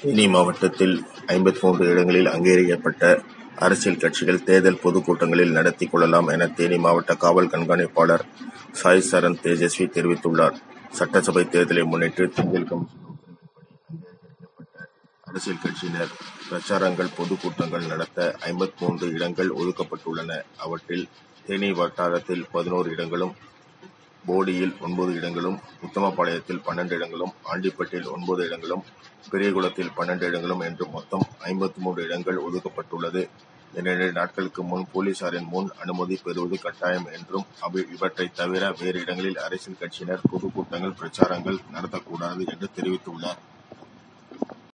தேனி மாவட்டத்தில் ஐம்பத்து மூன்று இடங்களில் அங்கீகரிக்கப்பட்ட அரசியல் கட்சிகள் தேர்தல் பொதுக்கூட்டங்களில் நடத்திக் கொள்ளலாம் என தேனி மாவட்ட காவல் கண்காணிப்பாளர் சாய் சரண் தேஜஸ்வி தெரிவித்துள்ளார். சட்டசபை தேர்தலை முன்னிட்டு தேர்தல் கமிஷன் உத்தரவின்படி அங்கீகரிக்கப்பட்ட அரசியல் கட்சியினர் பிரச்சாரங்கள் பொதுக்கூட்டங்கள் நடத்த ஐம்பத்தி மூன்று இடங்கள் ஒதுக்கப்பட்டுள்ளன. அவற்றில் தேனி வட்டாரத்தில் பதினோரு இடங்களும், போடியில் ஒன்பது இடங்களும், உத்தமபாளையத்தில் பன்னெண்டு இடங்களும், ஆண்டிப்பட்டியில் ஒன்பது இடங்களும், பெரியகுளத்தில் பன்னெண்டு இடங்களும் என்று மொத்தம் ஐம்பத்து மூன்று இடங்கள் ஒதுக்கப்பட்டுள்ளது. இரண்டு நாட்களுக்கு முன் போலீசாரின் முன் அனுமதி பெறுவது கட்டாயம் என்றும், இவற்றை தவிர வேறு இடங்களில் அரசியல் கட்சியினர் பொதுக்கூட்டங்கள், பிரச்சாரங்கள் நடத்தக்கூடாது என்று தெரிவித்துள்ளார்.